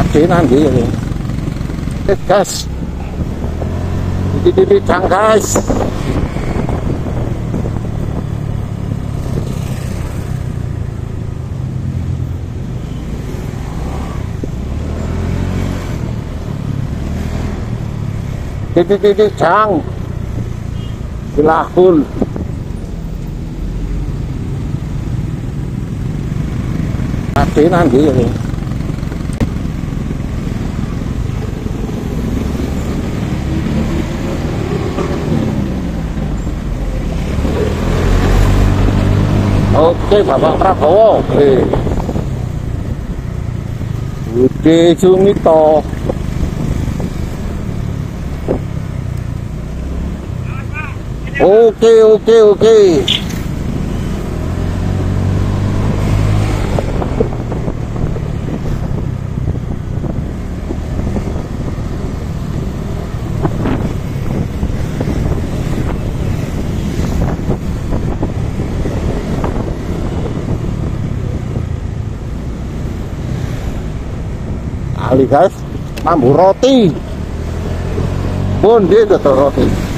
Atinandi. Tekas. Didilitan guys. Titik-titik cang Silahul Atinandi. Atinandi. Oke Bapak Prabowo. Oke. Budi Jumito. Oke oke oke Ali guys. Mambu roti. Pun dia roti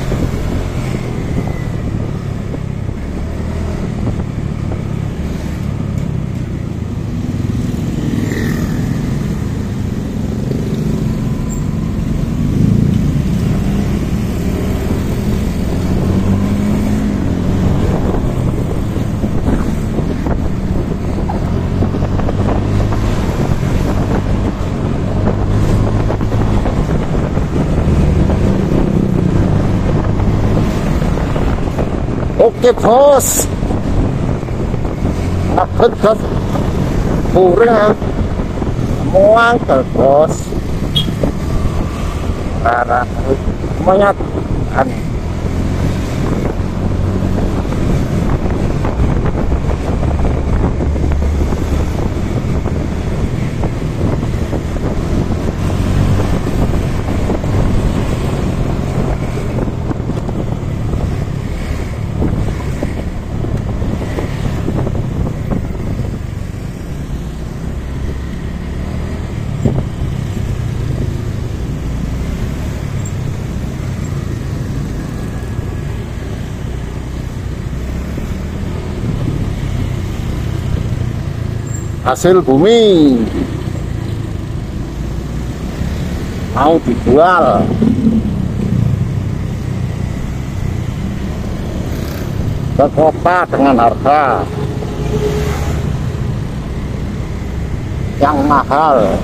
Dapat bos Kurang. Muang ke bos Rara hasil bumi mau dijual. Ke kota dengan harga yang mahal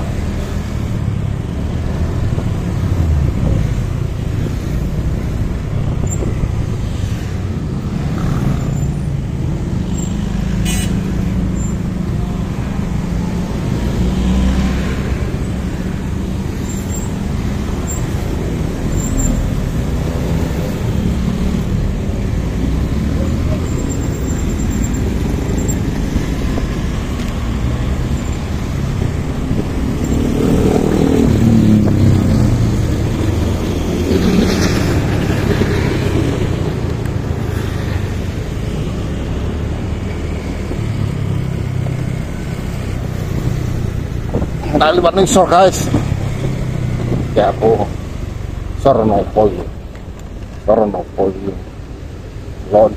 Nah, liwat ning sor guys. Ya aku sor nopo iki. Sor nopo iki. Lon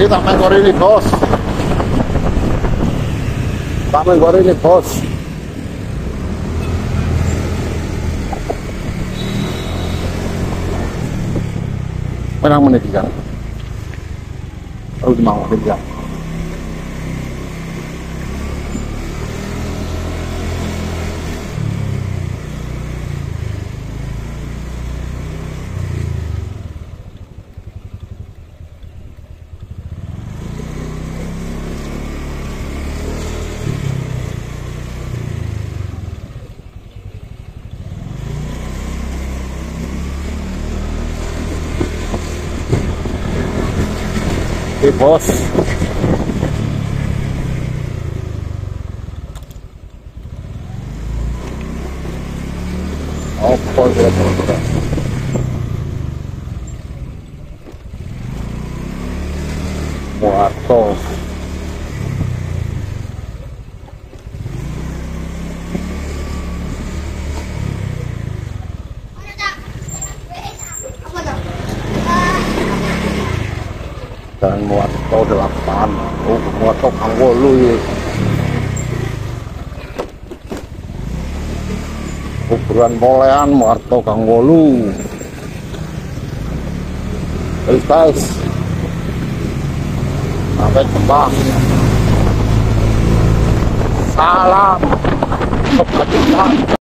aqui da Mãe Gorila Poço. Da Mãe Gorila Poço. Olha a mão aqui, cara. Olha o mal, obrigado. de voz. Boa sorte. Dan Muarto delapan. Oh Muarto kang wolu ya kuburan polean kang wolu guys guys sampai jumpa salam. Kebajikan